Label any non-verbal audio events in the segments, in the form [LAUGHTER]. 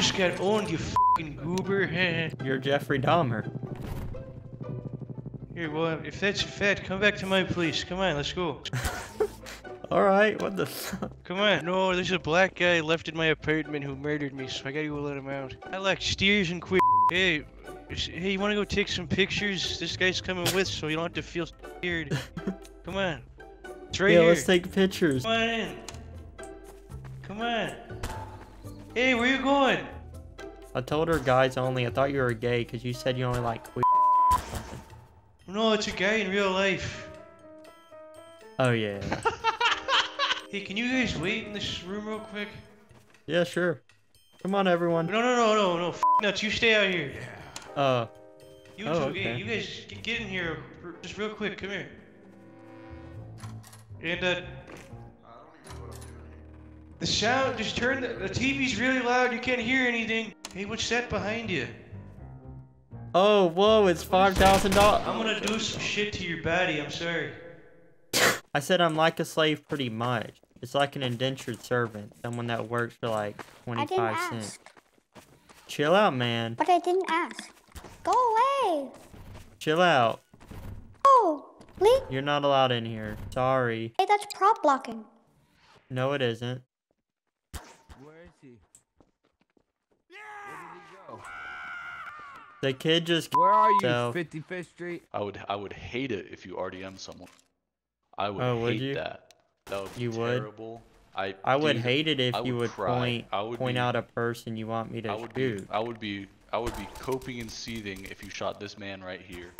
just got owned, you fucking goober. [LAUGHS] You're Jeffrey Dahmer. Here, well, if that's a fact, come back to my place. Come on, let's go. [LAUGHS] All right, what the fuck? Come on. No, there's a black guy left in my apartment who murdered me, so I gotta go let him out. I like steers and queer. Hey, hey, you wanna go take some pictures? This guy's coming with, so you don't have to feel scared. [LAUGHS] Come on. It's right yeah, here. let's take pictures. Come on in. Come on. Hey, where you going? I told her guys only. I thought you were gay because you said you only like queer or something. No, it's a gay in real life. Oh yeah. [LAUGHS] Hey, can you guys wait in this room real quick? yeah, sure. Come on, everyone. No, no, no, no, no. F nuts, you stay out here. Uh, You Oh, two, okay. hey, you guys get, get in here just real quick. Come here. And uh, the sound. Just turn the, the TV's really loud. You can't hear anything. Hey, what's that behind you? oh, whoa, it's five thousand dollars. I'm gonna do some shit to your body. I'm sorry. I said I'm like a slave pretty much. It's like an indentured servant, someone that works for like I didn't 25 cents. ask. Chill out, man. But I didn't ask. Go away. Chill out. Oh, leave. You're not allowed in here. Sorry. Hey, that's prop blocking. No, it isn't. Where is he? Where did he go? The kid just. Where are you, So- 55th Street? I would I would hate it if you RDM someone. I would Oh, would hate you? that. That would be You would? terrible. I I would dude, hate it if I you would would cry. point I would point be- out a person you want me to I would be. I would be I would be coping and seething if you shot this man right here.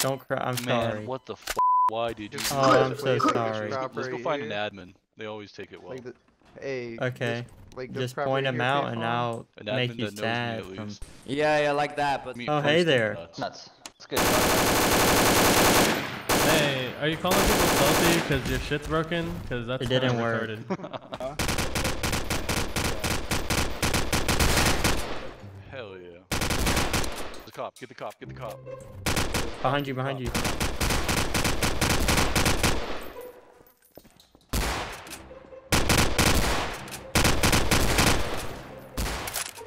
Don't cry. I'm man, sorry. what the f why did you Oh, I'm that? so sorry. Let's go find an admin. They always take it well. Like the, hey. Okay. This, like Just point them out and? I'll An make you that knows me sad from. Yeah, yeah, like that, but Me Oh, hey posting there. nuts. Nuts. It's good. Hey, are you calling people salty because your shit's broken? Because that's It didn't work. retarded. [LAUGHS] Hell yeah. The cop, get the cop, get the cop. Behind you, behind you.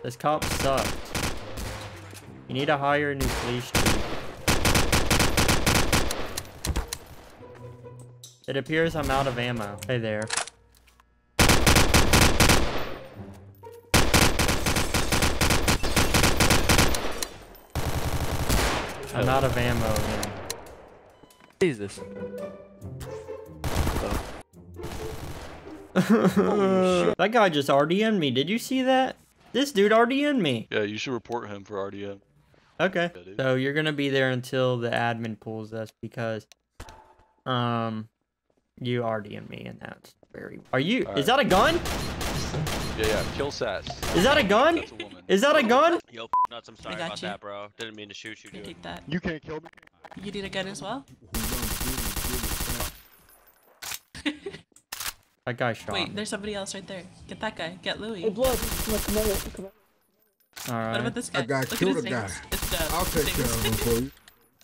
This cop sucks. You need to hire a new police chief. It appears I'm out of ammo. Hey there. I'm out of ammo again. Jesus. [LAUGHS] that guy just RDM'd me. Did you see that? This dude RDM'd me. Yeah, you should report him for RDM. Okay. Yeah. So you're gonna be there until the admin pulls us because, um, you RDM'd me and that's very. Are you? Alright. Is that a gun? Yeah, yeah, kill Sass. Is that a gun? That's a woman. Is that a gun? Yo, f- nuts, I'm sorry about you. that, bro. Didn't mean to shoot you, You dude. take that. You can't kill me. You need a gun as well? That guy shot Wait, me. there's somebody else right there. Get that guy. Get Louis. Hey, blood, come on, come on, come on. All What about this guy? I got Look at killed a guy. It's Dub. I'll take name care of him for you.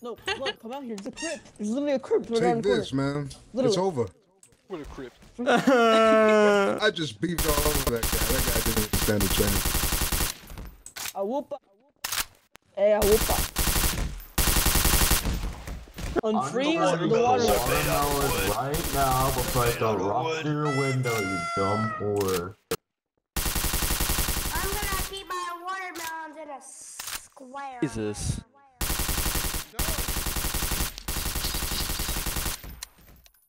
No, blood, come out here. There's a crypt. There's literally a crypt right around Take the corner. this, man. It's over. What a crypt. [LAUGHS] I just beefed all over that guy. That guy didn't stand a chance. I whoop up. Hey, I whoop up. Unfreeze the water. watermelon right now before I throw rocks through your window, you dumb whore. I'm gonna keep my watermelons in a square. Jesus.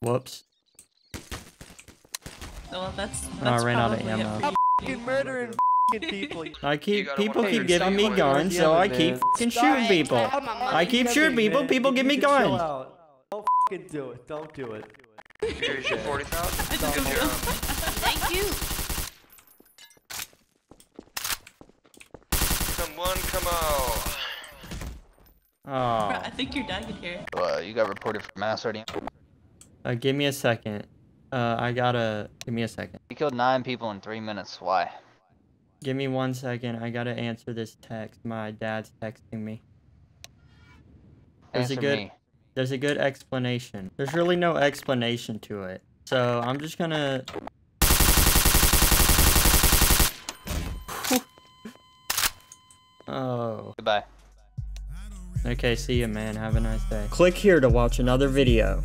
Whoops. Well, that's, Oh, I ran out of ammo. for you. Murdering people. [LAUGHS] I keep people keep on giving me guns, so I keep fucking shooting people. I keep shooting people. People give me guns. Don't fucking do it. Don't do it. Here's your 40,000. [LAUGHS] Thank you. Come on, come out. Oh, I think you're dying here. Uh, you got reported for mass already. uh, give me a second. Uh, I gotta give me a second. You killed nine people in three minutes. Why? Give me one second. I gotta answer this text. My dad's texting me. There's answer a good me. there's a good explanation. There's really no explanation to it. So I'm just gonna [LAUGHS] Oh. Goodbye. Okay, see you man. Have a nice day. Click here to watch another video.